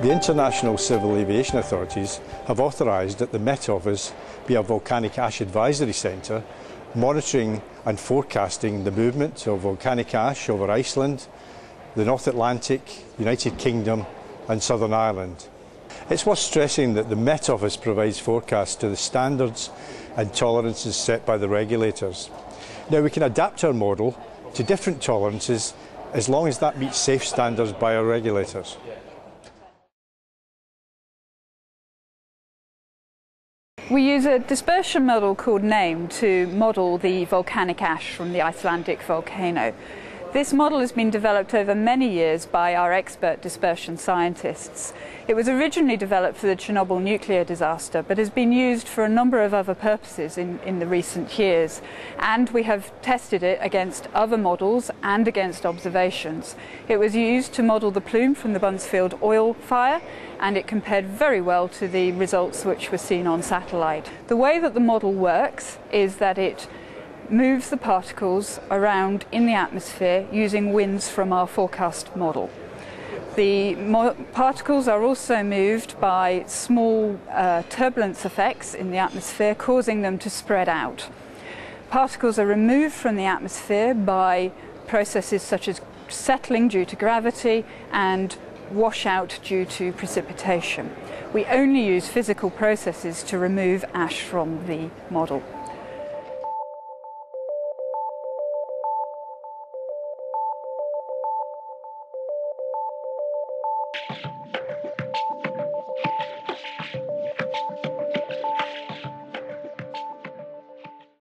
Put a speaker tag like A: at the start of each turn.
A: The international civil aviation authorities have authorised that the Met Office be a volcanic ash advisory centre, monitoring and forecasting the movement of volcanic ash over Iceland, the North Atlantic, United Kingdom and Southern Ireland. It's worth stressing that the Met Office provides forecasts to the standards and tolerances set by the regulators. Now we can adapt our model to different tolerances as long as that meets safe standards by our regulators.
B: We use a dispersion model called NAME to model the volcanic ash from the Icelandic volcano. This model has been developed over many years by our expert dispersion scientists. It was originally developed for the Chernobyl nuclear disaster, but has been used for a number of other purposes in, in the recent years. And we have tested it against other models and against observations. It was used to model the plume from the Buncefield oil fire, and it compared very well to the results which were seen on satellite. The way that the model works is that it moves the particles around in the atmosphere using winds from our forecast model. The mo particles are also moved by small uh, turbulence effects in the atmosphere, causing them to spread out. Particles are removed from the atmosphere by processes such as settling due to gravity and washout due to precipitation. We only use physical processes to remove ash from the model. you